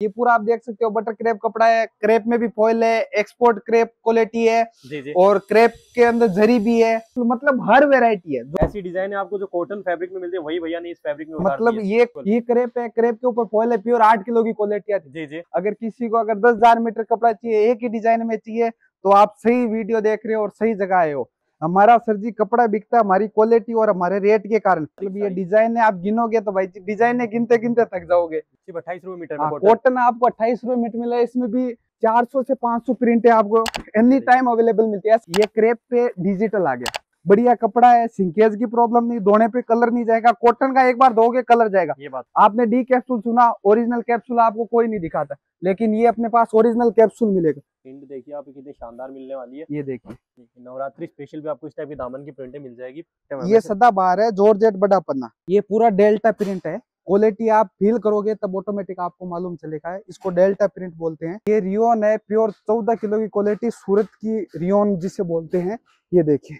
ये पूरा आप देख सकते हो बटर क्रेप कपड़ा है क्रेप में भी फॉइल है एक्सपोर्ट क्रेप क्वालिटी है जी जी। और क्रेप के अंदर जरी भी है तो मतलब हर वेरायटी है। ऐसी डिज़ाइन है आपको जो कॉटन फैब्रिक में मिलती है वही भैया ने इस फैब्रिक में मतलब ये ये क्रेप है क्रेप के ऊपर फॉइल है प्योर आठ किलो की क्वालिटी आती है। जी जी। अगर किसी को अगर दस मीटर कपड़ा चाहिए एक ही डिज़ाइन में चाहिए तो आप सही वीडियो देख रहे हो और सही जगह आए हो। हमारा सर जी कपड़ा बिकता है हमारी क्वालिटी और हमारे रेट के कारण। मतलब ये डिज़ाइन है आप गिनोगे तो भाई डिज़ाइन है गिनते गिनते थक जाओगे। सिर्फ़ अट्ठाईस रुपए मीटर में हाँ, कॉटन कॉटन आपको अट्ठाईस रुपए मीटर मिला है इसमें भी 400 से 500 प्रिंट है आपको। एनी टाइम अवेलेबल मिलती है। ये क्रेप पे डिजिटल आ गया। बढ़िया कपड़ा है सिंकेज की प्रॉब्लम नहीं धोने पे कलर नहीं जाएगा कॉटन का एक बार धोगे कलर जाएगा। ये बात। आपने डी कैप्सूल सुना ओरिजिनल कैप्सूल आपको कोई नहीं दिखाता। लेकिन ये अपने पास ओरिजिनल कैप्सूल मिलेगा। प्रिंट देखिए आप कितनी शानदार मिलने वाली है। ये देखिए। नवरात्रि स्पेशल भी आपको इस टाइप की दामन की प्रिंटें मिल जाएगी। ये सदा बाहर है जॉर्जेट बड़ा पन्ना। ये पूरा डेल्टा प्रिंट है। क्वालिटी आप फील करोगे तब ऑटोमेटिक आपको मालूम चलेगा। इसको डेल्टा प्रिंट बोलते हैं। ये रियोन है प्योर चौदह किलो की क्वालिटी सूरत की रियोन जिसे बोलते हैं। ये देखिए।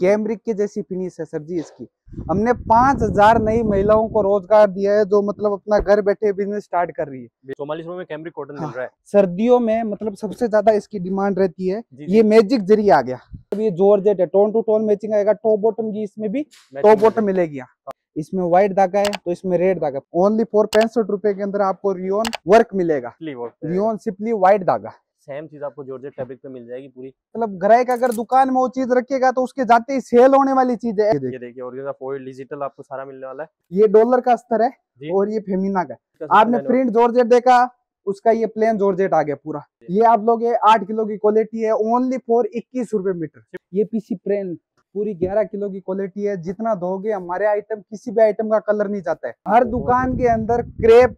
कैमरिक के जैसी फिनिश है सर जी इसकी। हमने पाँच हज़ार नई महिलाओं को रोज़गार दिया है जो मतलब अपना घर बैठे बिज़नेस स्टार्ट कर रही है। चौवालीस में कैमरिक कॉटन मिल हाँ। रहा है। सर्दियों में मतलब सबसे ज़्यादा इसकी डिमांड रहती है। जी ये मैजिक ज़रिए आ गया। अब ये जॉर्जेट है टोन टू टोन मैचिंग आएगा टॉप बॉटम की इसमें भी टॉप बॉटम मिलेगी। इसमें व्हाइट धागा है तो इसमें रेड धागा। ओनली फॉर पैंसठ रुपए के अंदर आपको रियोन वर्क मिलेगा। रियोन सिंपली व्हाइट धागा। सेम चीज़ आपको जॉर्जेट फैब्रिक पे मिल जाएगी पूरी। मतलब ग्राहक अगर दुकान में वो चीज़ रखेगा तो उसके जाते ही सेल होने वाली चीज़ है। ये देखिए, ये देखिए फॉइल डिजिटल आपको सारा मिलने वाला है। ये डॉलर का स्तर है और ये फेमिना का आपने प्रिंट जॉर्जेट देखा उसका ये प्लेन जॉर्जेट आ गया पूरा। ये आप लोग आठ किलो की क्वालिटी है ओनली फॉर इक्कीस रुपए मीटर। ये पीसी प्लेन पूरी ग्यारह किलो की क्वालिटी है। जितना दोगे हमारे आइटम किसी भी आइटम का कलर नहीं जाता है। हर दुकान के अंदर क्रेप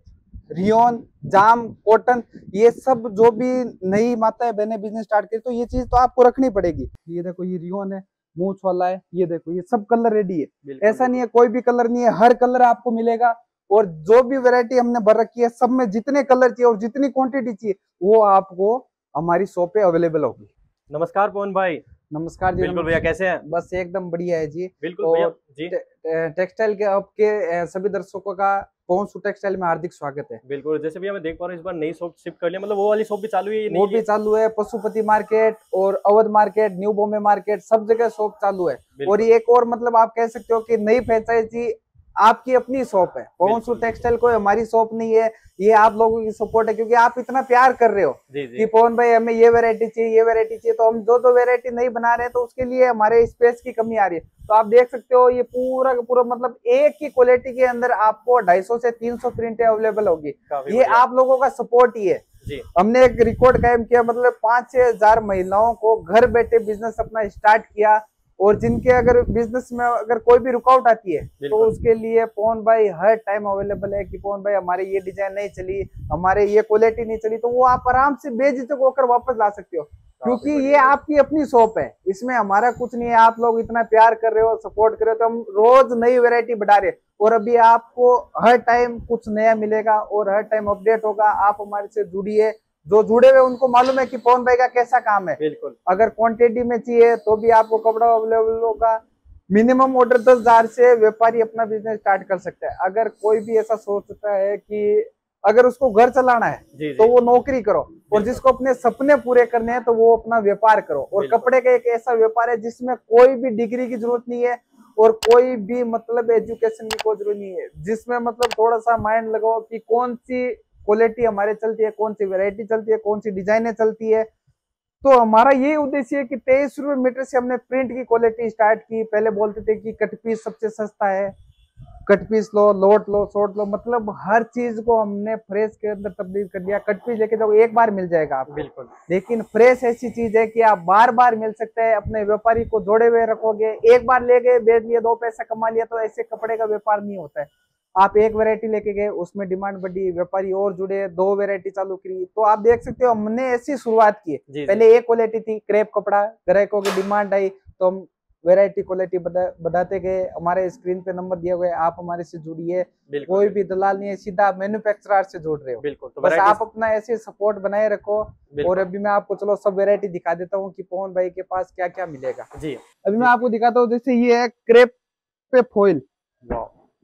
रियोन जाम कॉटन ये सब जो भी नई माता बहने बिज़नेस स्टार्ट करी तो ये चीज़ तो आपको रखनी पड़ेगी। ये देखो ये रियोन है मूछ वाला है ये देखो ये सब कलर रेडी है। ऐसा नहीं है कोई भी कलर नहीं है हर कलर आपको मिलेगा और जो भी वेरायटी हमने भर रखी है सब में जितने कलर चाहिए और जितनी क्वांटिटी चाहिए वो आपको हमारी शॉप पे अवेलेबल होगी। नमस्कार पवन भाई। नमस्कार जी बिल्कुल भैया कैसे हैं? बस एकदम बढ़िया है जी। बिल्कुल भैया जी। टेक्सटाइल के आपके सभी दर्शकों का सू टेक्सटाइल में हार्दिक स्वागत है? बिल्कुल जैसे भी हमें देख पा रहे हैं इस बार नई शॉप शिफ्ट कर लिया। मतलब वो वाली शॉप भी चालू है वो भी चालू है पशुपति मार्केट और Awadh market new Bombay market सब जगह शॉप चालू है। और ये एक और मतलब आप कह सकते हो कि नई फ्रेंचाइजी आपकी अपनी शॉप है। पवन सू बिल्कुल। टेक्सटाइल कोई हमारी शॉप नहीं है ये आप लोगों की सपोर्ट है क्योंकि आप इतना प्यार कर रहे हो कि पवन भाई हमें ये वैरायटी चाहिए ये वैरायटी चाहिए तो हम दो दो वैरायटी नहीं बना रहे तो उसके लिए हमारे स्पेस की कमी आ रही है। तो आप देख सकते हो ये पूरा का पूरा मतलब एक ही क्वालिटी के अंदर आपको 250 से 300 प्रिंटें अवेलेबल होगी। ये आप लोगों का सपोर्ट ही है। जी। हमने एक रिकॉर्ड कायम किया मतलब पाँच छह हज़ार महिलाओं को घर बैठे बिज़नेस अपना स्टार्ट किया। और जिनके अगर बिज़नेस में अगर कोई भी रुकावट आती है तो उसके लिए पवन भाई हर टाइम अवेलेबल है कि पवन भाई हमारे ये डिज़ाइन नहीं चली हमारे ये क्वालिटी नहीं चली तो वो आप आराम से बेझिझक होकर वापस ला सकते हो। क्योंकि ये आपकी अपनी शॉप है इसमें हमारा कुछ नहीं है आप लोग इतना प्यार कर रहे हो सपोर्ट कर रहे हो तो हम रोज नई वैरायटी बढ़ा रहे हैं। और अभी आपको हर टाइम कुछ नया मिलेगा और हर टाइम अपडेट होगा आप हमारे से जुड़िए जो जुड़े हुए उनको मालूम है कि पवन भाई का कैसा काम है। बिल्कुल। अगर क्वांटिटी में चाहिए तो भी आपको कपड़ा अवेलेबल होगा। मिनिमम ऑर्डर दस हज़ार से व्यापारी अपना बिज़नेस स्टार्ट कर सकता है। अगर कोई भी ऐसा सोचता है कि अगर उसको घर चलाना है जी तो जी। वो नौकरी करो। और जिसको अपने सपने पूरे करने हैं तो वो अपना व्यापार करो। और कपड़े का एक ऐसा व्यापार है जिसमें कोई भी डिग्री की ज़रूरत नहीं है और कोई भी मतलब एजुकेशन की कोई ज़रूरत नहीं है। जिसमें मतलब थोड़ा सा माइंड लगाओ कि कौन सी क्वालिटी हमारे चलती है कौन सी वैरायटी चलती है कौन सी डिजाइने चलती है। तो हमारा ये उद्देश्य है कि तेईस रुपए मीटर से हमने प्रिंट की क्वालिटी स्टार्ट की। पहले बोलते थे कि कट पीस सबसे सस्ता है। कट पीस लो लोट लो शॉर्ट लो मतलब हर चीज़ को हमने फ्रेश के अंदर तब्दील कर दिया। कट पीस लेके जाओ एक बार मिल जाएगा आप बिल्कुल। लेकिन फ्रेश ऐसी चीज़ है कि आप बार बार मिल सकते हैं अपने व्यापारी को जोड़े हुए रखोगे। एक बार ले गए बेच लिए दो पैसा कमा लिया तो ऐसे कपड़े का व्यापार नहीं होता है। आप एक वैरायटी लेके गए उसमें डिमांड बढ़ी व्यापारी और जुड़े दो वैरायटी चालू करी। तो आप देख सकते हो हमने ऐसी शुरुआत की है। पहले एक क्वालिटी थी क्रेप कपड़ा ग्राहकों की डिमांड आई तो हम वैरायटी क्वालिटी बढ़ाते गए हमारे स्क्रीन पे नंबर दिए हुए आप हमारे से जुड़िए। कोई भी दलाल नहीं है सीधा मैन्युफैक्चरर से जुड़ रहे हो। बिल्कुल तो बस आप अपना ऐसे सपोर्ट बनाए रखो और अभी मैं आपको चलो सब वेरायटी दिखा देता हूँ कि पवन भाई के पास क्या क्या मिलेगा। जी। अभी मैं आपको दिखाता हूँ जैसे ये है क्रेप पे फॉइल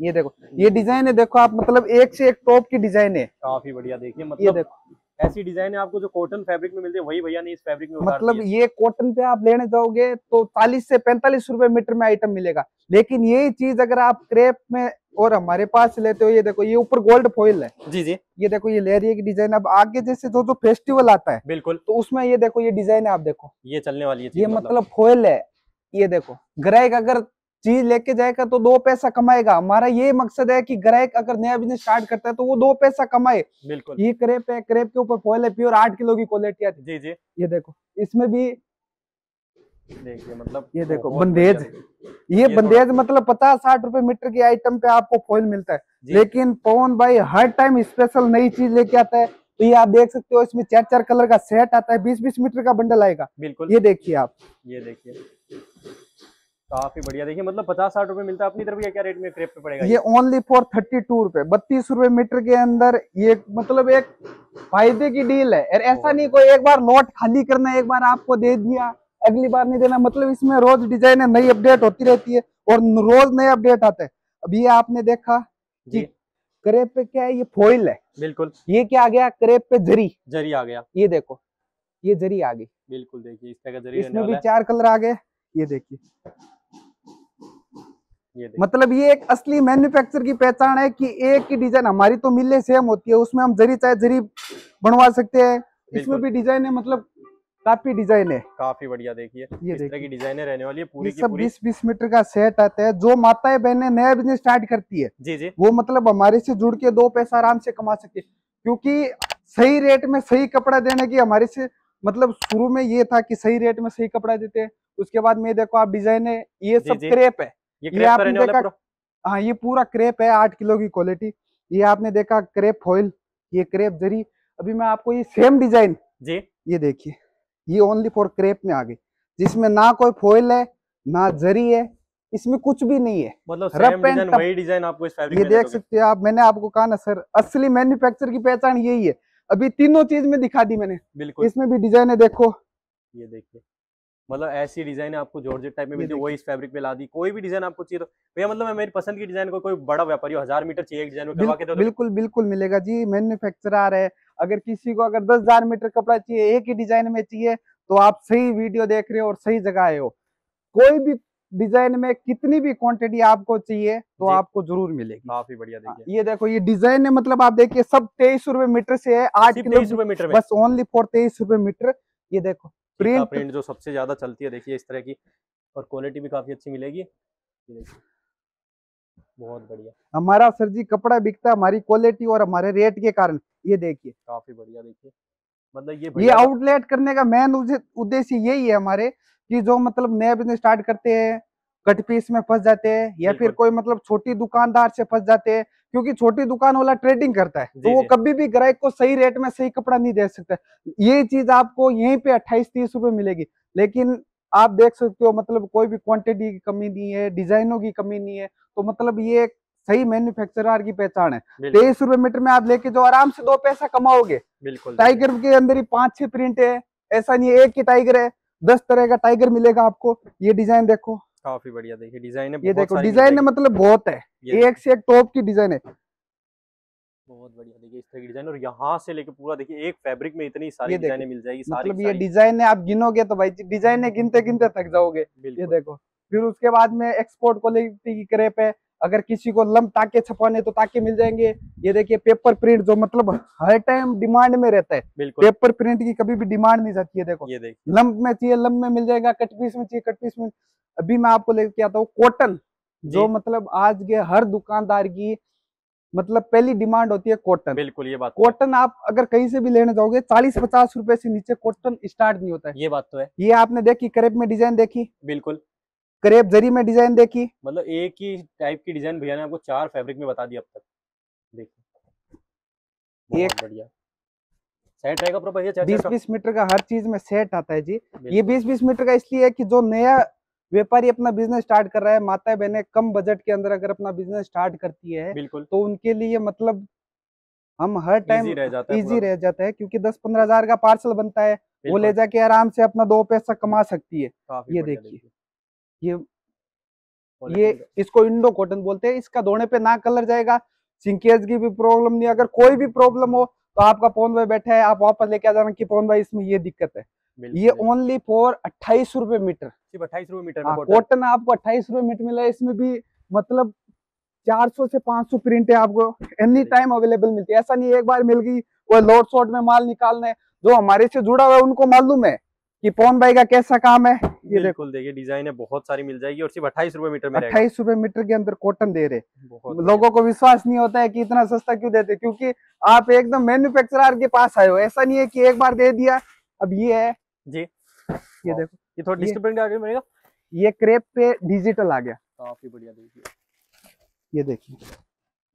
ये देखो ये डिज़ाइन है देखो आप मतलब एक से एक टॉप की डिज़ाइन है। काफ़ी बढ़िया देखिए मतलब ये मतलब देखो। ऐसी डिज़ाइन है आपको जो कॉटन फैब्रिक में मिलती है वही भैया ने इस फैब्रिक में मतलब ये कॉटन पे आप लेने जाओगे तो चालीस से पैंतालीस रुपए मीटर में आइटम मिलेगा। लेकिन यही चीज़ अगर आप क्रेप में और हमारे पास लेते हो ये देखो ये ऊपर गोल्ड फॉइल है। जी जी। ये देखो ये लेरिया की डिज़ाइन अब आगे जैसे जो जो फेस्टिवल आता है बिल्कुल। तो उसमें ये देखो ये डिज़ाइन है आप देखो। ये चलने वाली है ये मतलब। फॉइल है। ये देखो ग्राहक अगर चीज़ लेके जाएगा तो दो पैसा कमाएगा। हमारा ये मकसद है कि ग्राहक अगर नया बिज़नेस स्टार्ट करता है तो वो दो पैसा कमाए। बिल्कुल। ये क्रेप है क्रेप के ऊपर फॉइल है प्योर आठ किलो की क्वालिटी आती जी जी। ये देखो इसमें भी देखिए मतलब ये देखो, बंदेज। ये ये बंदेज मतलब पचास साठ रुपए मीटर की आइटम पे आपको फॉइल मिलता है। लेकिन पवन भाई हर टाइम स्पेशल नई चीज़ लेके आता है। तो ये आप देख सकते हो इसमें चार चार कलर का सेट आता है बीस बीस मीटर का बंडल आएगा। बिल्कुल। ये देखिए आप। ये देखिए। काफ़ी बढ़िया। देखिए मतलब पचास साठ रुपए मिलता है अपनी तरफ़ क्या रेट में क्रेप पे पड़ेगा? ये ओनली फॉर थर्टी टू रुपए। बत्तीस रुपए मीटर के अंदर ये मतलब एक फ़ायदे की डील है। और ऐसा नहीं कोई एक बार लॉट खाली करना एक बार आपको दे दिया अगली बार नहीं देना। मतलब इसमें रोज डिज़ाइन नई अपडेट होती रहती है और रोज नए अपडेट आते हैं। अब ये आपने देखा जी। क्रेप पे क्या है? ये फॉइल है। बिल्कुल। ये क्या आ गया? क्रेप पे जरी। जरी आ गया। ये देखो ये जरी आ गई। बिल्कुल देखिए इस तरह का जरी इसमें भी चार कलर आ गए। ये देखिए। मतलब ये एक असली मैन्युफैक्चर की पहचान है कि एक की डिज़ाइन हमारी तो मिले सेम होती है उसमें हम जरी चाहे जरी बनवा सकते हैं। इसमें भी डिज़ाइन है मतलब काफ़ी डिज़ाइन है। काफ़ी बढ़िया देखिए ये इस तरह देखिए। की डिजाइने रहने वाली है पूरी सब बीस बीस मीटर का सेट आता है जो माताएँ बहनें नया बिज़नेस स्टार्ट करती है जी जी। वो मतलब हमारे से जुड़ के दो पैसा आराम से कमा सकती है क्योंकि सही रेट में सही कपड़ा देने की हमारे से मतलब शुरू में ये था कि सही रेट में सही कपड़ा देते हैं उसके बाद में देखो आप डिज़ाइन है ये सब क्रेप है। ये ये आपने वाला देखा- हाँ ये पूरा क्रेप है आठ किलो की क्वालिटी ये आपने देखा क्रेप फॉइल ये क्रेप जरी। अभी मैं आपको ये सेम डिज़ाइन जी। ये देखिए ये ओनली फॉर क्रेप में आ गई। जिसमें ना कोई फॉइल है ना जरी है इसमें कुछ भी नहीं है। मतलब सेम डिज़ाइन वही डिज़ाइन आपको इस फैब्रिक ये देख सकते हो आप मैंने आपको कहा ना सर असली मैन्युफैक्चर की पहचान यही है। अभी तीनों चीज़ में दिखा दी मैंने। बिल्कुल। इसमें भी डिज़ाइन है देखो। ये देखिए। मतलब ऐसी डिज़ाइन आपको जॉर्जेट टाइप में मिलती है। वही इस फैब्रिक में ला दी। कोई भी डिज़ाइन आपको चाहिए तो भैया मतलब मैं मेरी पसंद की डिज़ाइन को कोई बड़ा व्यापारी हज़ार मीटर चाहिए एक डिज़ाइन में करवा के दो बिल्कुल बिल्कुल मिलेगा जी। मैन्युफैक्चरर है। अगर किसी को अगर दस हज़ार मीटर कपड़ा चाहिए एक ही डिज़ाइन में चाहिए तो आप सही वीडियो देख रहे हो और सही जगह आए हो। कोई भी डिज़ाइन में कितनी भी क्वांटिटी आपको चाहिए तो आपको ज़रूर मिलेगी। काफ़ी बढ़िया हाँ, देखिए। ये देखो ये डिज़ाइन है मतलब आप देखिए सब तेईस रुपए मीटर से है आठ किलो तेईस रुपए मीटर बस ओनली फॉर तेईस रुपए मीटर। ये देखो प्रिंट प्रिंट जो सबसे ज़्यादा चलती है देखिए इस तरह की और क्वालिटी भी काफ़ी अच्छी मिलेगी। बहुत बढ़िया। हमारा सर जी कपड़ा बिकता है हमारी क्वालिटी और हमारे रेट के कारण ये देखिए। काफ़ी बढ़िया देखिए। मतलब ये ये आउटलेट करने का मेन उद्देश्य यही है हमारे कि जो मतलब नया बिज़नेस स्टार्ट करते हैं कट पीस में फंस जाते हैं या फिर कोई मतलब छोटी दुकानदार से फंस जाते हैं क्योंकि छोटी दुकान वाला ट्रेडिंग करता है तो वो कभी भी ग्राहक को सही रेट में सही कपड़ा नहीं दे सकता। ये चीज़ आपको यहीं पे अट्ठाईस तीस रुपए मिलेगी लेकिन आप देख सकते हो मतलब कोई भी क्वांटिटी की कमी नहीं है डिजाइनों की कमी नहीं है तो मतलब ये एक सही मैन्युफैक्चरर की पहचान है। तेईस रुपए मीटर में आप लेके जाओ आराम से दो पैसा कमाओगे। बिल्कुल टाइगर के अंदर ही पाँच छह प्रिंट है ऐसा नहीं है एक ही टाइगर है दस तरह का टाइगर मिलेगा आपको ये डिज़ाइन देखो। काफ़ी बढ़िया देखिए डिज़ाइन है ये देखो डिज़ाइन जाएगी। मतलब बहुत है। एक से एक टॉप की डिज़ाइन है। बहुत बढ़िया देखिए इस तरह की डिज़ाइन। और यहाँ से लेके पूरा देखिए एक फैब्रिक में इतनी सारी डिजाइनें मिल जाएगी सारी मतलब ये डिज़ाइन है आप गिनोगे तो भाई डिज़ाइन गिनते गिनते थक जाओगे। ये देखो फिर उसके बाद में एक्सपोर्ट क्वालिटी की क्रेप है। अगर किसी को लंब ताके छपाने तो ताके मिल जाएँगे। ये देखिए पेपर प्रिंट जो मतलब हर टाइम डिमांड में रहता है। पेपर प्रिंट की कभी भी डिमांड नहीं जाती है देखो। ये देखिए। लंब में चाहिए लंब में मिल जाएगा कट पीस में चाहिए कट पीस में अभी मैं आपको लेके आता हूँ कॉटन जो। मतलब आज के हर दुकानदार की मतलब पहली डिमांड होती है कॉटन। बिल्कुल ये बात तो कॉटन आप अगर कहीं से भी लेने जाओगे चालीस पचास रुपए से नीचे कॉटन स्टार्ट नहीं होता है। ये बात तो है। ये आपने देखी करेब में डिज़ाइन देखी? बिल्कुल। करेब जरी में डिज़ाइन देखी? मतलब एक ही टाइप की डिज़ाइन भैया ने आपको चार फैब्रिक में बता दी अब तक। देखिए। एक- बढ़िया। सेट रहेगा बीस बीस मीटर का हर चीज़ में सेट आता है जी। ये बीस बीस मीटर का इसलिए है कि जो नया व्यापारी अपना बिज़नेस स्टार्ट कर रहा है माता बहने कम बजट के अंदर अगर अपना बिज़नेस स्टार्ट करती है बिल्कुल। तो उनके लिए मतलब हम हर टाइम इजी रह जाता है है क्योंकि दस पंद्रह हज़ार का पार्सल बनता है वो ले जाके आराम से अपना दो पैसा कमा सकती है। ये देखिए। ये ये इसको इंडो कॉटन बोलते हैं इसका धोने पे ना कलर जाएगा सिंकेज की भी प्रॉब्लम नहीं अगर कोई भी प्रॉब्लम हो तो आपका पवन भाई बैठा है आप वापस लेके आ जाना कि पवन भाई इसमें ये दिक्कत है। ये ओनली फॉर अट्ठाईस रुपए मीटर। सिर्फ़ अट्ठाईस रुपए मीटर में हाँ, कॉटन कॉटन आपको अट्ठाईस रुपए मीटर मिला है इसमें भी मतलब 400 से 500 प्रिंट है आपको। एनी टाइम अवेलेबल मिलती है। ऐसा नहीं एक बार मिल गई वो लोड शॉट में माल निकालना है जो हमारे से जुड़ा हुआ है उनको मालूम है कि पवन भाई का कैसा काम है। ये देखो। बिल्कुल देखिए डिज़ाइन है बहुत सारी मिल जाएगी और सिर्फ़ अट्ठाईस रुपए मीटर में अट्ठाईस रुपए मीटर के अंदर कॉटन दे रहे। लोगों को विश्वास नहीं होता है कि इतना सस्ता क्यों देते क्योंकि आप एकदम मैन्युफैक्चरर के पास आए हो। ऐसा नहीं है कि एक बार दे दिया अब ये है। जी। ये देखो। ये थोड़ा ये- डिस्टर्ब आगे मिलेगा। ये क्रेप पे डिजिटल आ गया। काफ़ी बढ़िया देखिए। ये देखिए।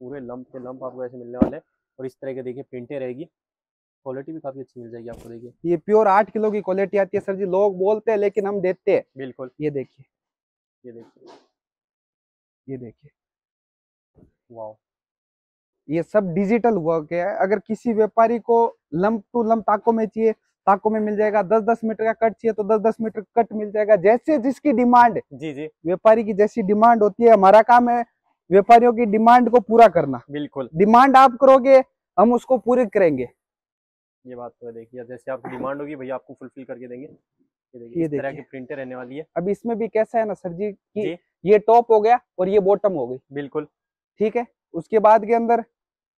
पूरे लंप के लंप आपको ऐसे मिलने वाले और इस तरह के देखिए प्रिंटें रहेगी। क्वालिटी भी काफ़ी अच्छी मिल जाएगी आपको देखिए। ये प्योर आठ किलो की क्वालिटी आती है सर जी। लोग बोलते हैं लेकिन हम देते हैं। बिल्कुल। ये देखिए। ये देखिए। ये देखिए। वाह ये सब डिजिटल वर्क है। अगर किसी व्यापारी को लंप टू लंप ताकों में चाहिए ताकों में मिल जाएगा दस दस मीटर का कट चाहिए तो दस दस मीटर कट मिल जाएगा। जैसे जिसकी डिमांड जी जी। व्यापारी की जैसी डिमांड होती है हमारा काम है व्यापारियों की डिमांड को पूरा करना। बिल्कुल। डिमांड आप करोगे हम उसको पूरे करेंगे। ये बात तो देखिए जैसे आपकी डिमांड होगी भैया आपको फुलफिल करके देंगे। ये देखिए इस तरह की देखिए। प्रिंटें रहने वाली है। अब इसमें भी कैसा है ना सर जी कि। ये टॉप हो गया और ये बॉटम हो गई। बिल्कुल। ठीक है? उसके बाद के अंदर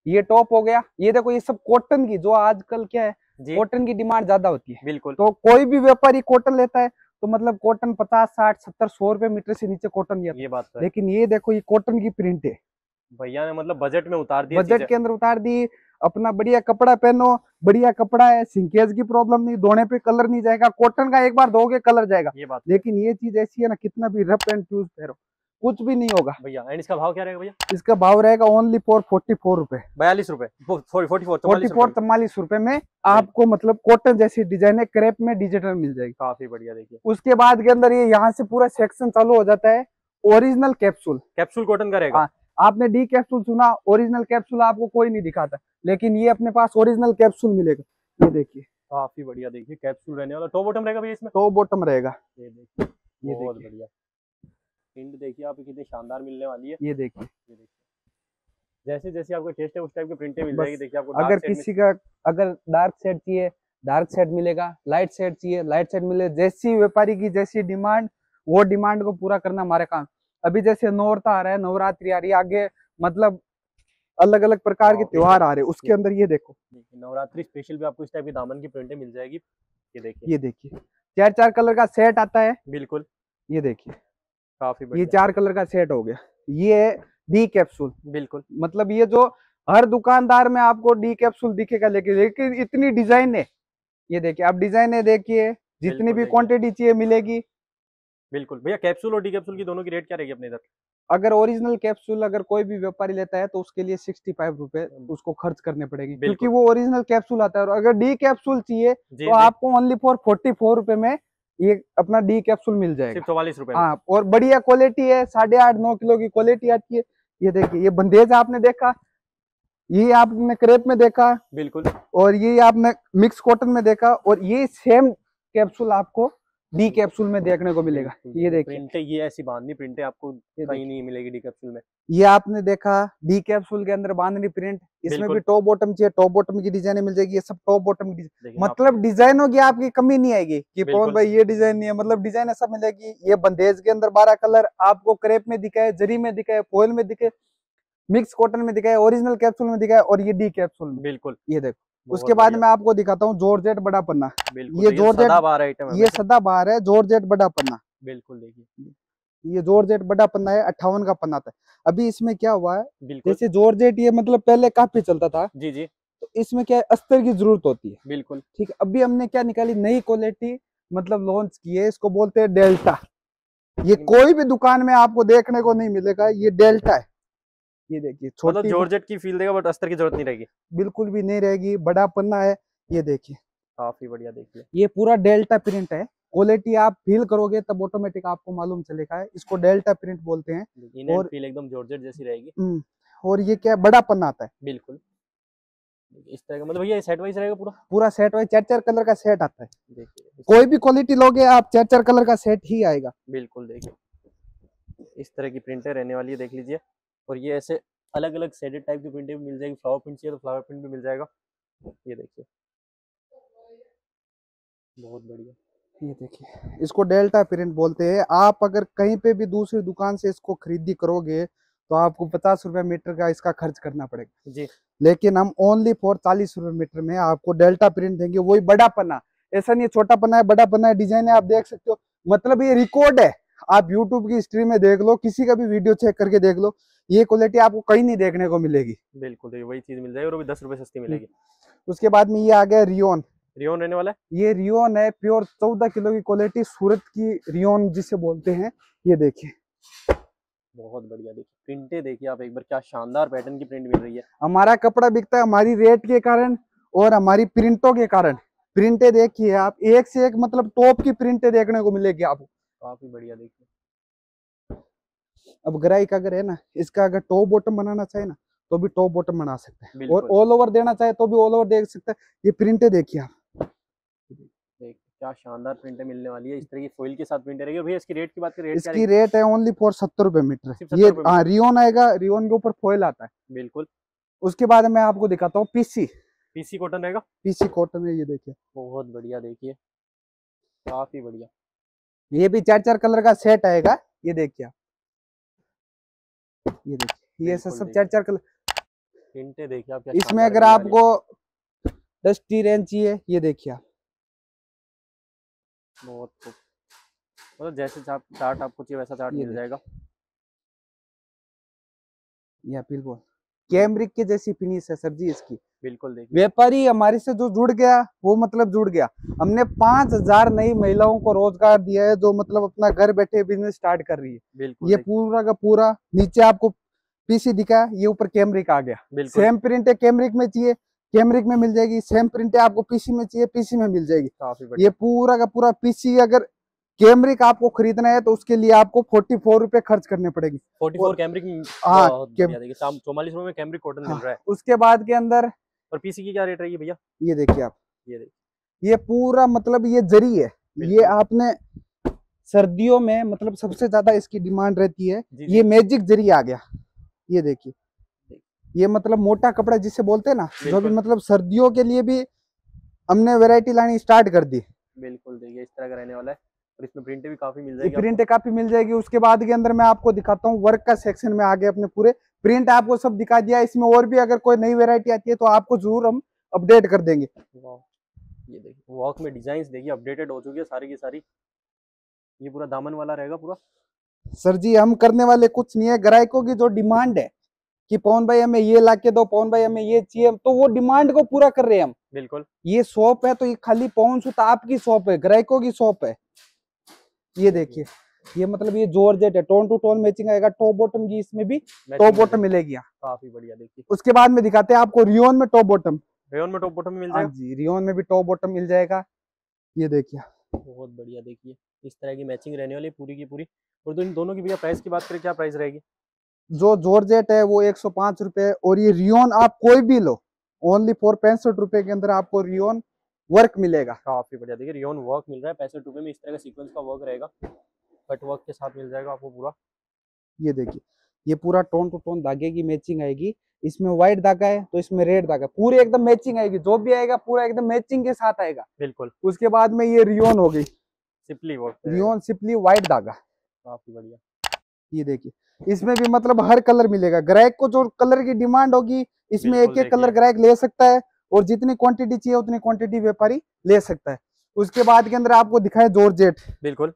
ये टॉप हो गया। ये देखो ये सब कॉटन की जो आजकल क्या है कॉटन की डिमांड ज़्यादा होती है। बिल्कुल। तो कोई भी व्यापारी कॉटन लेता है तो मतलब कॉटन पचास साठ सत्तर सौ रुपए मीटर से नीचे कॉटन ये बात तो है। लेकिन ये देखो ये कॉटन की प्रिंट है। भैया ने मतलब बजट में उतार दिया बजट के अंदर उतार दी अपना बढ़िया कपड़ा पहनो बढ़िया कपड़ा है सिंकेज की प्रॉब्लम नहीं धोने पे कलर नहीं जाएगा कॉटन का एक बार धोगे कलर जाएगा। ये बात लेकिन ये चीज़ ऐसी है ना कितना भी रफ एंड चूज़ पहनो। कुछ भी नहीं होगा। भैया एंड इसका भाव क्या रहेगा भैया? इसका भाव रहेगा ओनली फॉर फोर्टी फोर रूपए। बयालीस रुपए। फोर्टी फोर चौवालीस रुपए। में आपको मतलब कॉटन जैसी डिज़ाइन है क्रेप में डिजिटल मिल जाएगी। काफ़ी बढ़िया देखिए। उसके बाद के अंदर ये यहाँ से पूरा सेक्शन चालू हो जाता है ओरिजिनल कैप्सूल कैप्सूल कॉटन का रहेगा। हाँ, आपने डी कैप्सूल सुना ओरिजिनल कैप्सूल आपको कोई नहीं दिखाता। लेकिन ये अपने पास ओरिजिनल कैप्सूल मिलेगा। ये देखिए। काफ़ी बढ़िया देखिए कैप्सूल रहने वाला। टॉप बॉटम रहेगा भैया इसमें? तो बॉटम रहेगा। ये देखिए ये बहुत बढ़िया। प्रिंट देखिए आप कितनी शानदार मिलने वाली है। ये देखिए। ये देखिए। जैसे जैसे आपको टेस्ट है उस टाइप की प्रिंटें मिल जाएगी। देखिए आपको अगर किसी का अगर डार्क सेट चाहिए डार्क सेट मिलेगा लाइट सेट चाहिए लाइट सेट मिले जैसी व्यापारी की जैसी डिमांड वो डिमांड को पूरा करना हमारे काम। अभी जैसे नौरता आ रहा है नवरात्रि आ रही है आगे मतलब अलग अलग प्रकार के वाह, त्योहार आ रहे हैं उसके अंदर ये देखो। नवरात्रि स्पेशल भी आपको इस टाइप की दामन की प्रिंटें मिल जाएगी। ये देखिए। ये देखिए। चार चार कलर का सेट आता है। बिल्कुल। ये देखिए। काफ़ी ये चार कलर का सेट हो गया। ये डी कैप्सूल बिल्कुल। मतलब ये जो हर दुकानदार में आपको डी कैप्सूल दिखेगा लेकिन लेकिन इतनी डिज़ाइन है। ये देखिए आप डिज़ाइन है देखिए जितनी भी। क्वांटिटी चाहिए मिलेगी। बिल्कुल। भैया कैप्सूल और डी कैप्सूल की दोनों की रेट क्या रहेगी अपने इधर? अगर ओरिजिनल कैप्सूल अगर कोई भी व्यापारी लेता है तो उसके लिए सिक्सटी फाइव रुपए उसको खर्च करने पड़ेंगे क्योंकि वो ओरिजिनल कैप्सूल आता है। और अगर डी कैप्सूल चाहिए तो आपको ओनली फॉर फोर्टी फोर रुपए में ये अपना डी कैप्सूल मिल जाएगा। सिर्फ़ चौवालीस रूपए हाँ और बढ़िया क्वालिटी है साढ़े आठ नौ किलो की क्वालिटी आती है। ये देखिए ये बंदेज आपने देखा ये आपने क्रेप में देखा बिल्कुल। और ये आपने मिक्स कॉटन में देखा और ये सेम कैप्सूल आपको डी कैप्सूल में देखने को मिलेगा। ये देखिए। प्रिंटें ये ऐसी बांधनी प्रिंटें आपको कहीं नहीं मिलेगी डी कैप्सूल में। ये आपने देखा डी कैप्सूल के अंदर बांधनी प्रिंट इसमें भी टॉप बॉटम चाहिए टॉप बॉटम की डिज़ाइन मिल जाएगी ये सब टॉप बॉटम की डिज़ाइन मतलब डिजाइनों की आपकी कमी नहीं आएगी कि पवन भाई ये डिज़ाइन नहीं है। मतलब डिज़ाइन ऐसा मिलेगी ये बंदेज के अंदर बारह कलर आपको क्रेप में दिखाए जरी में दिखाए फोइल में दिखे मिक्स कॉटन में दिखाए ओरिजिनल कैप्सूल में दिखाए और ये डी कैप्सूल में। बिल्कुल। ये देखो। उसके बाद मैं आपको दिखाता हूँ जॉर्जेट बड़ा पन्ना। ये जॉर्जेट- ये सदा बार है जॉर्जेट बड़ा पन्ना। बिल्कुल देखिए। ये जॉर्जेट बड़ा पन्ना है अट्ठावन का पन्ना था। अभी इसमें क्या हुआ है जैसे जॉर्जेट ये मतलब पहले काफ़ी चलता था जी जी। तो इसमें क्या है अस्तर की ज़रूरत होती है। बिल्कुल। ठीक है अभी हमने क्या निकाली नई क्वालिटी मतलब लॉन्च की है इसको बोलते हैं डेल्टा। ये। कोई भी दुकान में आपको देखने को नहीं मिलेगा ये डेल्टा है। ये देखिए मतलब छोटी जॉर्जेट की फील देगा बट अस्तर की ज़रूरत नहीं रहेगी। बिल्कुल भी नहीं रहेगी बड़ा पन्ना है ये देखिए। काफ़ी बढ़िया देखिए। ये पूरा डेल्टा प्रिंट है क्वालिटी आप फील करोगे तब ऑटोमेटिक आपको मालूम चलेगा इसको डेल्टा प्रिंट बोलते हैं। और- फील एकदम जॉर्जेट जैसी रहेगी। हम्म, और ये क्या बड़ा पन्ना आता है। बिल्कुल। इस तरह का मतलब भैया सेट वाइज रहेगा पूरा? पूरा सेट वाइज चार चार कलर का सेट आता है। देखिए कोई भी क्वालिटी लोगे आप चार चार कलर का सेट ही आएगा। बिल्कुल देखिए। इस तरह की प्रिंटें रहने वाली है देख लीजिए। और ये ऐसे अलग अलग सेडेड टाइप की प्रिंटें भी मिल जाएगी। फ्लावर प्रिंट चाहिए तो फ्लावर प्रिंट भी मिल जाएगा। ये देखिए। बहुत बढ़िया। ये देखिए इसको डेल्टा प्रिंट बोलते हैं। आप अगर कहीं पे भी दूसरी दुकान से इसको खरीदी करोगे तो आपको पचास रुपए मीटर का इसका खर्च करना पड़ेगा। जी। लेकिन हम ओनली फॉर चालीस रुपए मीटर में आपको डेल्टा प्रिंट देंगे। वही बड़ा पन्ना। ऐसा नहीं छोटा पन्ना है बड़ा पन्ना है डिज़ाइन है आप देख सकते हो। मतलब ये रिकॉर्ड है। आप यूट्यूब की हिस्ट्री में देख लो किसी का भी वीडियो चेक करके देख लो ये क्वालिटी आपको कहीं नहीं देखने को मिलेगी। बिल्कुल देखिए वही चीज़ मिल जाएगी और भी दस रुपये सस्ती मिलेगी। उसके बाद में ये आ गया रियोन रियोन रहने वाला है? ये रियोन है प्योर चौदह किलो की क्वालिटी सूरत की रियोन जिसे बोलते हैं ये देखिए। बहुत बढ़िया देखिए प्रिंटें देखिए आप एक बार क्या शानदार पैटर्न की प्रिंट मिल रही है। हमारा कपड़ा बिकता है हमारी रेट के कारण और हमारी प्रिंटों के कारण। प्रिंटे देखिए आप एक से एक मतलब टॉप की प्रिंटें देखने को मिलेगी आपको। काफ़ी बढ़िया देखिए। अब ग्राहक अगर है ना इसका अगर टॉप बॉटम बनाना चाहे ना तो भी टॉप बॉटम बना सकते हैं। और ऑल ओवर देना चाहे तो भी ऑल ओवर दे सकते हैं। ये प्रिंटें देखिए आप। क्या शानदार प्रिंटें मिलने वाली है। इस तरह की फोइल के साथ प्रिंटें रहेगी। भैया इसकी रेट की बात करें रेट इसकी रेट है ओनली फॉर सत्तर रुपए मीटर ये 70 हाँ रियोन आएगा रियोन के ऊपर फॉइल आता है। बिल्कुल। उसके बाद मैं आपको दिखाता हूँ पीसी पीसी कॉटन रहेगा? पीसी कॉटन है ये देखिए। बहुत बढ़िया देखिए। काफ़ी बढ़िया। ये भी चार चार कलर का सेट आएगा ये देखिए आप। ये देखिए ये सब सब चार चार कलर। देखिए आप क्या इसमें अगर। आपको डस्टी रेंज चाहिए ये देखिए आप। बहुत मतलब जैसे चार्ट आपको चाहिए वैसा चार्ट मिल जाएगा। ये बिल्कुल कैमरिक की जैसी फिनिश है सर जी इसकी। बिल्कुल देखिए। व्यापारी हमारे से जो जुड़ गया वो मतलब जुड़ गया। हमने पाँच हज़ार नई महिलाओं को रोज़गार दिया है जो मतलब अपना घर बैठे बिज़नेस स्टार्ट कर रही है। बिल्कुल ये पूरा का पूरा नीचे आपको पीसी दिखा ये ऊपर कैमरिक आ गया। सेम प्रिंट है कैमरिक में चाहिए कैमरिक में मिल जाएगी। सेम प्रिंट है आपको पीसी में चाहिए पीसी में मिल जाएगी। ये पूरा का पूरा पीसी अगर कैमरिक आपको खरीदना है तो उसके लिए आपको फोर्टी फोर रुपए खर्च करने पड़ेगी। 44 कैमरिक में हाँ, चौवालीस रुपए में कैमरिक कॉटन मिल हाँ। रहा है। उसके बाद के अंदर और पीसी की क्या रेट रहेगी भैया? ये देखिए आप। ये देखिए ये पूरा मतलब ये जरी है। ये आपने सर्दियों में मतलब सबसे ज़्यादा इसकी डिमांड रहती है। जी ये मैजिक जरी आ गया। ये देखिए। ये मतलब मोटा कपड़ा जिसे बोलते हैं ना जो भी मतलब सर्दियों के लिए भी हमने वैरायटी लानी स्टार्ट कर दी। बिल्कुल देखिए इस तरह का रहने वाला है। और इसमें प्रिंटें भी काफ़ी मिल जाएगी प्रिंट काफ़ी मिल जाएगी। उसके बाद के अंदर मैं आपको दिखाता हूँ। वर्क का सेक्शन में आगे अपने पूरे प्रिंट आपको सब दिखा दिया इसमें और भी अगर कोई नई वैरायटी आती है तो आपको ज़रूर हम अपडेट कर देंगे। ये देखिए वॉक में डिज़ाइन देखिए अपडेटेड हो चुकी है सारी की सारी। ये पूरा दामन वाला रहेगा पूरा? सर जी हम करने वाले कुछ नहीं है। ग्राहकों की जो डिमांड है कि पवन भाई हमें ये ला के दो पवन भाई हमें ये चाहिए तो वो डिमांड को पूरा कर रहे हैं हम। बिल्कुल। ये शॉप है तो ये खाली पवन सूत आपकी शॉप है ग्राहकों की शॉप है। ये देखिए। ये मतलब ये जॉर्जेट है। टोन टू टोन मैचिंग आएगा टॉप बॉटम की इसमें भी टॉप बॉटम मिलेगी। काफ़ी बढ़िया देखिए। उसके बाद में दिखाते हैं आपको रियोन में टॉप बॉटम रेयन में टॉप बॉटम मिल हाँ जाएगा? जी रियोन में भी टॉप बॉटम मिल जाएगा। ये देखिए। बहुत बढ़िया देखिए। इस तरह की मैचिंग रहने वाली पूरी की पूरी। और तो इन दोनों की भैया प्राइस की बात करें क्या प्राइस रहेगी? जो जॉर्जेट है वो एक सौ पाँच रुपए और ये रियोन आप कोई भी लो ओनली फॉर पैंसठ रुपए के अंदर आपको रियोन वर्क मिलेगा। काफ़ी बढ़िया देखिए रियोन वर्क मिल रहा है। पैंसठ रुपए में इस तरह का सीक्वेंस का वर्क रहेगा। कट वर्क के साथ मिल जाएगा आपको पूरा। ये देखिए ये पूरा टोन टू टोन धागे की मैचिंग आएगी। इसमें व्हाइट धागा है तो इसमें रेड धागा पूरी एकदम मैचिंग आएगी। जो भी आएगा पूरा एकदम मैचिंग के साथ आएगा। बिल्कुल। उसके बाद में ये रियोन हो गई। सिंपली रियोन सिंपली व्हाइट धागा। काफ़ी बढ़िया। ये देखिए इसमें भी मतलब हर कलर मिलेगा। ग्राहक को जो कलर की डिमांड होगी इसमें एक एक कलर ग्राहक ले सकता है और जितनी क्वांटिटी चाहिए उतनी क्वांटिटी व्यापारी ले सकता है। उसके बाद के अंदर आपको दिखाए जॉर्जेट बिल्कुल।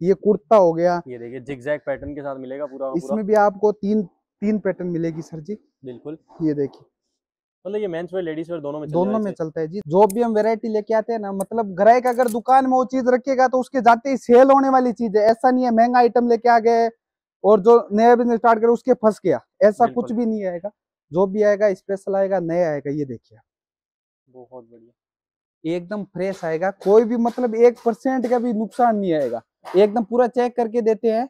ये कुर्ता हो गया। ये देखिए जिगजैग पैटर्न के साथ मिलेगा पूरा का पूरा। इसमें भी आपको तीन तीन पैटर्न मिलेगी सर जी। बिल्कुल। ये देखिए। मतलब ये मेंस वेयर लेडीज़ वेयर दोनों में दोनों में चलता है जी। जो भी हम वैरायटी लेके आते हैं ना मतलब ग्राहक अगर दुकान में वो चीज़ रखेगा तो उसके जाते ही सेल होने वाली चीज़ है। ऐसा नहीं है महँगा आइटम लेके आ गए और जो नया बिज़नेस स्टार्ट करे उसके फंस गया। ऐसा कुछ भी नहीं आएगा। जो भी आएगा स्पेशल आएगा नया आएगा ये देखिए बहुत बढ़िया। एकदम फ्रेश आएगा। कोई भी मतलब एक परसेंट का भी नुकसान नहीं आएगा। एकदम पूरा चेक करके देते हैं।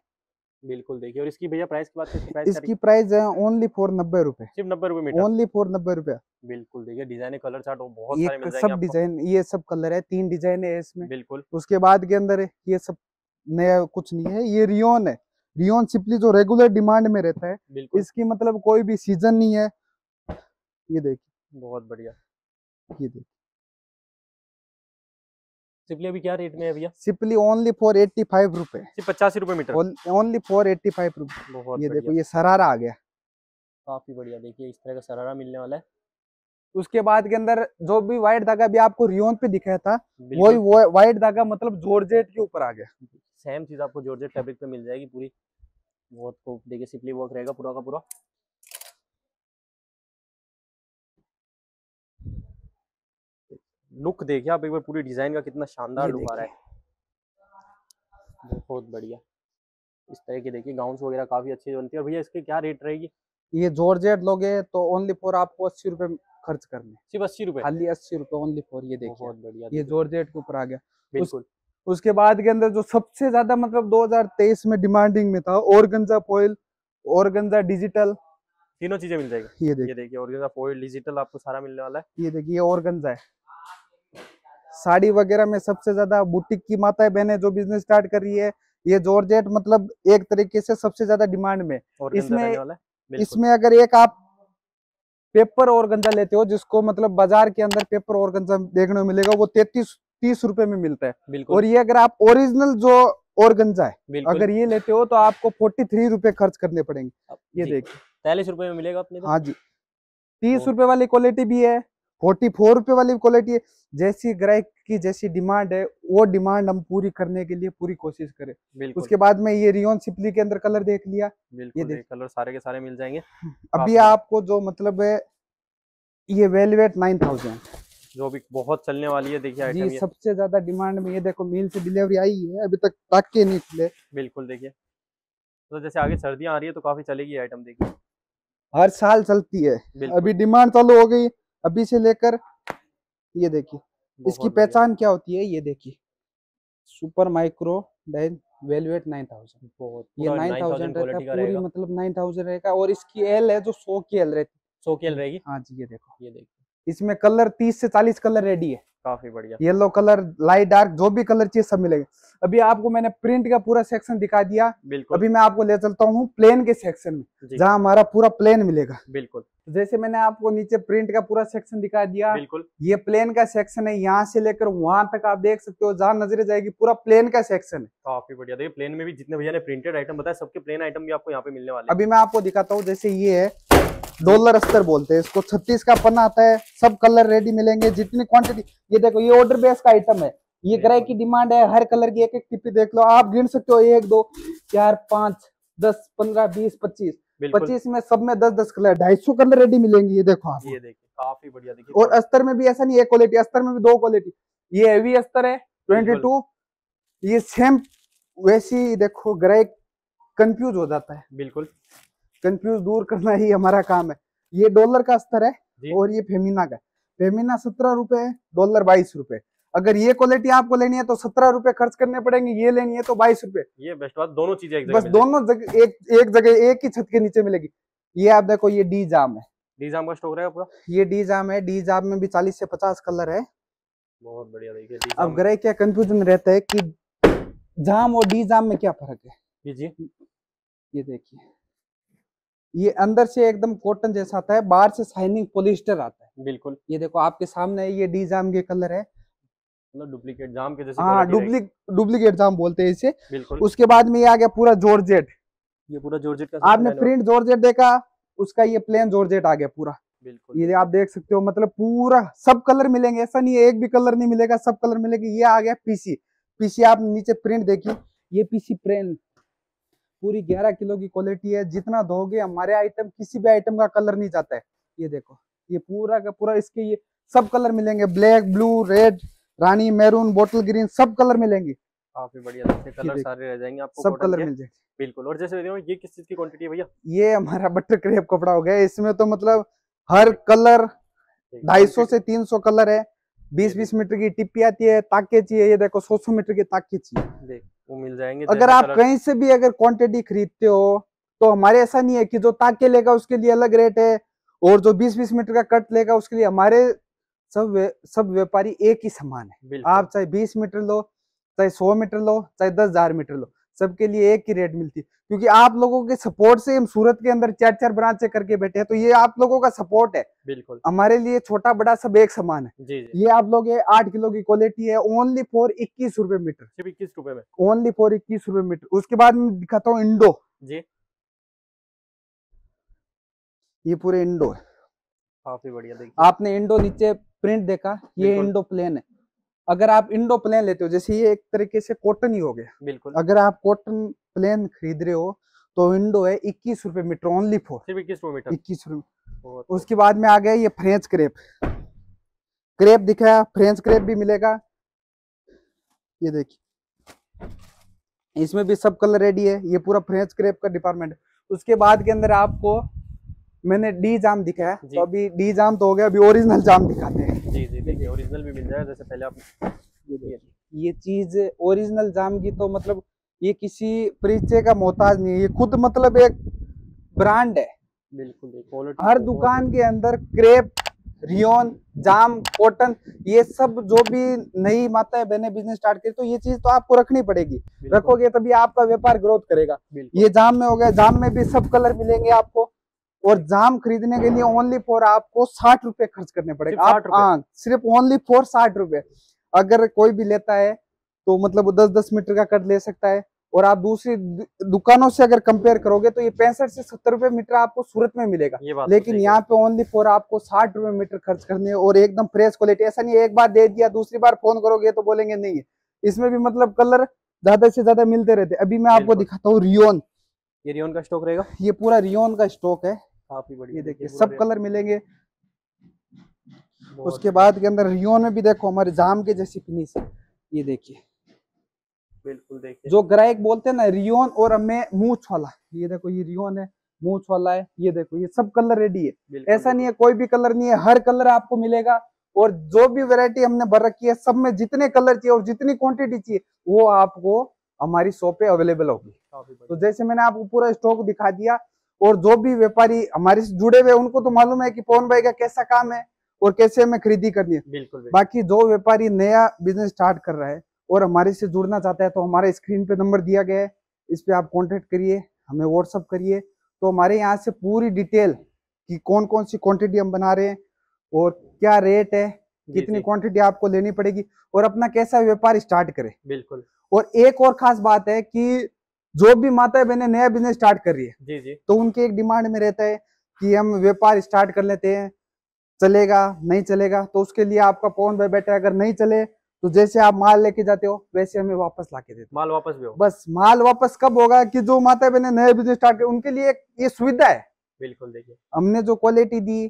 बिल्कुल देखिए और इसकी भैया प्राइस की बात करें प्राइस इसकी प्राइस है ओनली फॉर नब्बे रुपए। सिर्फ़ नब्बे रुपए मीटर। ओनली फॉर नब्बे रुपए। बिल्कुल देखिए डिज़ाइन कलर चार्ट बहुत सारे मिल सब डिज़ाइन ये सब कलर है तीन डिज़ाइन है इसमें। बिल्कुल। उसके बाद के अंदर ये सब नया कुछ नहीं है ये रियोन है। रियोन सिपली जो रेगुलर डिमांड में रहता है इसकी मतलब कोई भी सीज़न नहीं है। ये देखिए। बहुत बढ़िया। ये देखिए। सिपली अभी क्या रेट में है भैया? Simply only for eighty five रुपए पचासी रुपए metre. Only for eighty five रुपए। ये देखो ये सरारा आ गया। काफ़ी बढ़िया देखिए इस तरह का सरारा मिलने वाला है। उसके बाद के अंदर जो भी व्हाइट धागा भी आपको रियोन पे दिखाया था वही वो व्हाइट धागा मतलब जॉर्जेट के ऊपर आ गया। सेम चीज़ आपको जॉर्जेट फैब्रिक पे मिल जाएगी पूरी। बहुत देखिए सिपली वर्क रहेगा पूरा का पूरा। लुक देखिए आप एक बार पूरी डिज़ाइन का कितना शानदार लुक आ रहा है। बहुत बढ़िया। इस तरह के देखिए गाउन्स वगैरह काफ़ी अच्छी बनती है। भैया इसकी क्या रेट रहेगी? ये जॉर्जेट लोगे तो ओनली फॉर आपको अस्सी रुपए खर्च करने। सिर्फ़ अस्सी रुपए? खाली अस्सी रुपए ओनली फॉर ये देखिए। बहुत बढ़िया ये जॉर्जेट के ऊपर आ गया। बिल्कुल। उसके बाद के अंदर जो सबसे ज़्यादा मतलब 2023 में डिमांडिंग में था ऑर्गेन्जा फॉइल ऑर्गेन्जा डिजिटल। तीनों चीज़ें मिल जाएगी। ये ये देखिए। देखिए और फॉइल डिजिटल आपको सारा मिलने वाला है। ये देखिए ये ऑर्गेन्जा है। साड़ी वगैरह में सबसे ज़्यादा बुटीक की माताएँ बहनें जो बिज़नेस स्टार्ट कर रही है ये जॉर्जेट मतलब एक तरीके से सबसे ज़्यादा डिमांड में। इसमें- इसमें अगर एक आप पेपर और गंजा लेते हो जिसको मतलब बाज़ार के अंदर पेपर और गंजा देखने को मिलेगा वो तैतीस तीस रुपए में मिलता है। और ये अगर आप ओरिजिनल जो और गंजा है अगर ये लेते हो तो आपको फोर्टी थ्री रुपए खर्च करने पड़ेंगे। ये देखिए। तैतालीस रुपए में मिलेगा अपने हाँ जी। तीस रुपए वाली क्वालिटी भी है। फोर्टी फोर रुपए वाली क्वालिटी है। जैसी ग्राहक की जैसी डिमांड है वो डिमांड हम पूरी करने के लिए पूरी कोशिश करें। उसके बाद में ये रियोन सिपली के अंदर कलर देख लिया। बिल्कुल देख- कलर सारे के सारे मिल जाएँगे। अभी आपको जो मतलब है ये वेलवेट नाइन थाउज़ेंड जो भी बहुत चलने वाली है देखिए जी सबसे ज़्यादा डिमांड में ये देखो मील से डिलीवरी आई है अभी तक टाके नहीं खुले। बिल्कुल देखिए। तो जैसे आगे सर्दियाँ आ रही है तो काफ़ी चलेगी आइटम देखिए। हर साल चलती है। अभी डिमांड चालू हो गई अभी से लेकर ये देखिए इसकी पहचान क्या होती है? ये देखिए। Super micro dine velvet nine thousand. ये नाइन थाउज़ेंड रहता है पूरी रहेगा। मतलब नाइन थाउज़ेंड रहेगा और इसकी एल है जो सौ की एल रहती सो की एल रहेगी? हाँ जी ये देखो। ये देखिए। इसमें कलर तीस से चालीस कलर रेडी है। काफ़ी बढ़िया। येलो कलर लाइट डार्क जो भी कलर चाहिए सब मिलेगा। अभी आपको मैंने प्रिंट का पूरा सेक्शन दिखा दिया। बिल्कुल। अभी मैं आपको ले चलता हूँ प्लेन के सेक्शन में जहाँ हमारा पूरा प्लेन मिलेगा। बिल्कुल। जैसे मैंने आपको नीचे प्रिंट का पूरा सेक्शन दिखा दिया। बिल्कुल। ये प्लेन का सेक्शन है यहाँ से लेकर वहाँ तक आप देख सकते हो जहाँ नजरे जाएगी पूरा प्लेन का सेक्शन है। काफ़ी बढ़िया। देखिए प्लेन में भी जितने भैया ने प्रिंटेड आइटम बताया सबके प्लेन आइटम भी आपको यहाँ पे मिलने वाले अभी मैं आपको दिखाता हूँ जैसे ये है डॉलर अस्तर बोलते हैं इसको। छत्तीस का पन्ना आता है सब कलर रेडी मिलेंगे जितनी क्वांटिटी ये देखो ये ऑर्डर बेस का आइटम है। ये ग्राहक की डिमांड है हर कलर की एक एक टिप्पी देख लो आप गिन सकते हो एक दो चार पाँच दस पंद्रह बीस पच्चीस। पच्चीस में सब में दस दस कलर ढाई सौ कलर रेडी मिलेंगे ये देखो आप। ये देखिए काफ़ी बढ़िया देखिए। और अस्तर में भी ऐसा नहीं एक क्वालिटी अस्तर में भी दो क्वालिटी ये हेवी अस्तर है ट्वेंटी टू ये सेम वैसी देखो ग्राहक कंफ्यूज हो जाता है। बिल्कुल। कंफ्यूज दूर करना ही हमारा काम है। ये डॉलर का अस्तर है और ये फेमिना का फेमिना सत्रह रुपए है डॉलर बाईस रुपए। अगर ये क्वालिटी आपको लेनी है तो सत्रह रुपए खर्च करने पड़ेंगे ये लेनी है तो बाईस रुपए। ये बेस्ट बात दोनों चीज़ें एक बस दोनों जगह एक एक जगह एक ही छत के नीचे मिलेगी। ये आप देखो ये डी जाम है। डिजाम का स्टॉक रहेगा पूरा? ये डी जाम है डी जाम में भी चालीस से पचास कलर है। बहुत बढ़िया देखिए अब ग्रह क्या कंफ्यूजन रहता है कि जाम और डी जाम में क्या फ़र्क है? ये देखिए। ये अंदर से एकदम कॉटन जैसा आता है बाहर से शाइनिंग पोलिस्टर आता है। बिल्कुल। ये देखो आपके सामने ये डी जाम के कलर है। डुप्लीकेट जाम के जैसे हाँ डुप्लीकेट जाम बोलते हैं इसे। बिल्कुल। उसके बाद में ये आ गया पूरा जॉर्जेट ये पूरा जॉर्जेट का आपने प्रिंट जॉर्जेट देखा? उसका ये प्लेन जॉर्जेट आ गया पूरा। बिल्कुल। ये आप देख सकते हो मतलब पूरा सब कलर मिलेंगे। ऐसा नहीं है एक भी कलर नहीं मिलेगा सब कलर मिलेंगे। ये आ गया पीसी पीसी आप नीचे प्रिंट देखिए। ये पीसी प्रिंट पूरी 11 किलो की क्वालिटी है। जितना दोगे हमारे आइटम किसी भी आइटम का कलर नहीं जाता है। ये देखो ये पूरा का पूरा इसके ये सब कलर मिलेंगे। ब्लैक ब्लू रेड रानी मैरून बोटल ग्रीन सब कलर मिलेंगे। काफ़ी बढ़िया कलर सारे रह जाएँगे आपको सब कलर मिल जाएँगे। बिल्कुल और जैसे ये किस चीज़ की क्वांटिटी है भैया? ये हमारा बटर क्रेप कपड़ा हो गया। इसमें तो मतलब हर कलर ढाई सौ से तीन सौ कलर है। बीस बीस मीटर की टिप्पी आती है ताके चाहिए ये देखो सौ सौ मीटर की ताके चाहिए। देख वो मिल जाएँगे अगर आप कहीं से भी अगर क्वांटिटी खरीदते हो तो हमारे ऐसा नहीं है कि जो ताके लेगा उसके लिए अलग रेट है और जो बीस बीस मीटर का कट लेगा उसके लिए हमारे सब वे, सब व्यापारी एक ही समान है। आप चाहे बीस मीटर लो चाहे सौ मीटर लो चाहे दस हज़ार मीटर लो सबके लिए एक ही रेट मिलती है। क्योंकि आप लोगों के सपोर्ट से हम सूरत के अंदर चार चार ब्रांच करके बैठे हैं तो ये आप लोगों का सपोर्ट है। बिल्कुल। हमारे लिए छोटा बड़ा सब एक समान है। जी जी। ये आप लोग आठ किलो की क्वालिटी है ओनली फॉर इक्कीस रुपए मीटर। सिर्फ़ इक्कीस रुपए में। ओनली फॉर इक्कीस रुपए मीटर। उसके बाद मैं दिखाता हूँ इंडो जी। ये पूरे इंडो है। काफ़ी बढ़िया देखिए। आपने इंडो नीचे प्रिंट देखा ये इंडो प्लेन है। अगर आप इंडो प्लेन लेते हो जैसे ये एक तरीके से कॉटन ही हो गया। बिल्कुल। अगर आप कॉटन प्लेन खरीद रहे हो तो इंडो है इक्कीस रुपए मीटर ओनली फॉर इक्कीस मीटर। इक्कीस रुपए उसके बाद में आ गया ये फ्रेंच क्रेप क्रेप दिखाया फ्रेंच क्रेप भी मिलेगा। ये देखिए। इसमें भी सब कलर रेडी है ये पूरा फ्रेंच क्रेप का डिपार्टमेंट उसके बाद के अंदर आपको मैंने डी जाम दिखाया। तो अभी डी जाम तो हो गया अभी ओरिजिनल जाम दिखाते हैं। जी जी देखिए ओरिजिनल भी मिल जाएगा। जैसे पहले आप ये ये चीज़ ओरिजिनल जाम की तो मतलब ये किसी परिचय का मोहताज नहीं है। ये खुद मतलब एक ब्रांड है। बिल्कुल क्वालिटी हर दुकान के अंदर क्रेप रियोन जाम कॉटन ये सब जो भी नई माताएँ बहने बिज़नेस स्टार्ट करी तो ये चीज़ तो आपको रखनी पड़ेगी। रखोगे तभी आपका व्यापार ग्रोथ करेगा। ये जाम में हो गया जाम में भी सब कलर मिलेंगे आपको। और जाम खरीदने के लिए ओनली फॉर आपको साठ रुपए खर्च करने पड़ेगा। सिर्फ़ आप हाँ सिर्फ़ ओनली फॉर साठ रुपए। अगर कोई भी लेता है तो मतलब वो दस दस मीटर का कट ले सकता है। और आप दूसरी दुकानों से अगर कंपेयर करोगे तो ये पैंसठ से सत्तर रुपए मीटर आपको सूरत में मिलेगा। तो लेकिन यहाँ पे ओनली फॉर आपको साठ रुपए मीटर खर्च करने और एकदम फ्रेश क्वालिटी ऐसा नहीं एक बार दे दिया दूसरी बार फ़ोन करोगे तो बोलेंगे नहीं। इसमें भी मतलब कलर ज़्यादा से ज़्यादा मिलते रहते अभी मैं आपको दिखाता हूँ रियोन ये रियोन का स्टॉक रहेगा? ये पूरा रियोन का स्टॉक है। काफ़ी बढ़िया ये देखिए सब कलर मिलेंगे। उसके बाद के अंदर रियोन में भी देखो हमारे जाम के जैसी फिनिश है। ये देखिए। बिल्कुल देखिए। जो ग्राहक बोलते हैं ना रियोन और हमें मूछ वाला। ये देखो ये रियोन है मूछ वाला है ये देखो ये सब कलर रेडी है। ऐसा नहीं है कोई भी कलर नहीं है हर कलर आपको मिलेगा। और जो भी वैरायटी हमने भर रखी है सब में जितने कलर चाहिए और जितनी क्वांटिटी चाहिए वो आपको हमारी शॉप पे अवेलेबल होगी। तो जैसे मैंने आपको पूरा स्टॉक दिखा दिया और जो भी व्यापारी हमारे से जुड़े हुए उनको तो मालूम है कि पवन भाई का कैसा काम है और कैसे हमें खरीदी करनी है। बिल्कुल बाकी जो व्यापारी नया बिज़नेस स्टार्ट कर रहा है और हमारे से जुड़ना चाहता है तो हमारे स्क्रीन पे नंबर दिया गया है। इस पे आप कांटेक्ट करिए हमें व्हाट्सअप करिए। तो हमारे यहाँ से पूरी डिटेल कि कौन कौन सी क्वांटिटी हम बना रहे हैं और क्या रेट है कितनी क्वांटिटी आपको लेनी पड़ेगी और अपना कैसा व्यापार स्टार्ट करें। बिल्कुल। और एक और खास बात है कि जो भी माता बहने नया बिज़नेस स्टार्ट कर रही है। जी जी। तो उनके एक डिमांड में रहता है कि हम व्यापार स्टार्ट कर लेते हैं चलेगा नहीं चलेगा तो उसके लिए आपका पवन भाई बैठा है अगर नहीं चले तो जैसे आप माल लेके जाते हो वैसे हमें वापस ला के देते माल वापस भी हो। बस माल वापस कब होगा कि जो माता बहने नया बिज़नेस स्टार्ट कर उनके लिए एक ये सुविधा है। बिल्कुल देखिए। हमने जो क्वालिटी दी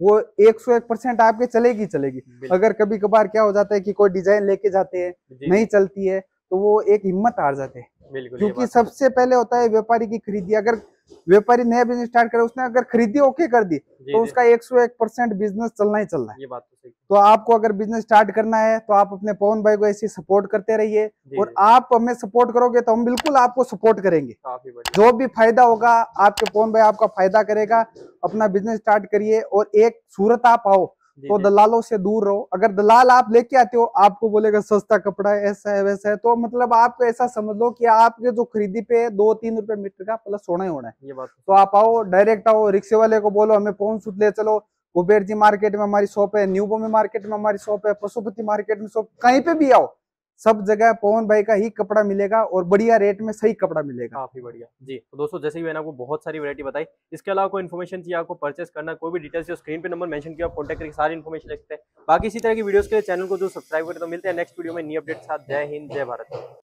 वो एक सौ एक परसेंट आपके चलेगी चलेगी। अगर कभी कभार क्या हो जाता है कि कोई डिज़ाइन लेके जाते हैं नहीं चलती है तो वो एक हिम्मत हार जाते हैं। बिल्कुल क्योंकि सबसे पहले होता है व्यापारी की खरीदी। अगर व्यापारी नया बिज़नेस स्टार्ट करे उसने अगर खरीदी ओके कर दी तो उसका 101 परसेंट बिज़नेस चलना ही चलना है। ये बात तो सही तो आपको अगर बिज़नेस स्टार्ट करना है तो आप अपने पवन भाई को ऐसे सपोर्ट करते रहिए और आप हमें सपोर्ट करोगे तो हम बिल्कुल आपको सपोर्ट करेंगे। जो भी फ़ायदा होगा आपके पवन भाई आपका फ़ायदा करेगा। अपना बिज़नेस स्टार्ट करिए और एक सूरत आप आओ। तो दलालों से दूर रहो। अगर दलाल आप लेके आते हो आपको बोलेगा सस्ता कपड़ा है ऐसा है वैसा है। तो मतलब आपको ऐसा समझ लो कि आपके जो खरीदी पे है, दो तीन रुपए मीटर का प्लस होना ही होना है। ये बात तो आप आओ डायरेक्ट आओ रिक्शे वाले को बोलो हमें पवन सूत ले चलो। कुबेर जी मार्केट में हमारी शॉप है न्यू बॉम्बे मार्केट में हमारी शॉप है पशुपति मार्केट में शॉप कहीं पे भी आओ। सब जगह पवन भाई का ही कपड़ा मिलेगा और बढ़िया रेट में सही कपड़ा मिलेगा। काफ़ी बढ़िया। जी तो दोस्तों, जैसे ही मैंने आपको बहुत सारी वैरायटी बताई, इसके अलावा कोई इन्फॉर्मेशन चाहिए आपको परचेस करना, कोई भी डिटेल्स स्क्रीन पे नंबर मेंशन किया कॉन्टेक्ट करके सारी इन्फॉर्मेशन ले हैं। बाकी इसी तरह की वीडियो के लिए चैनल को जो सब्सक्राइब करें। तो मिलते हैं नेक्स्ट वीडियो में न्यू अपडेट साथ। जय हिंद, जय भारत।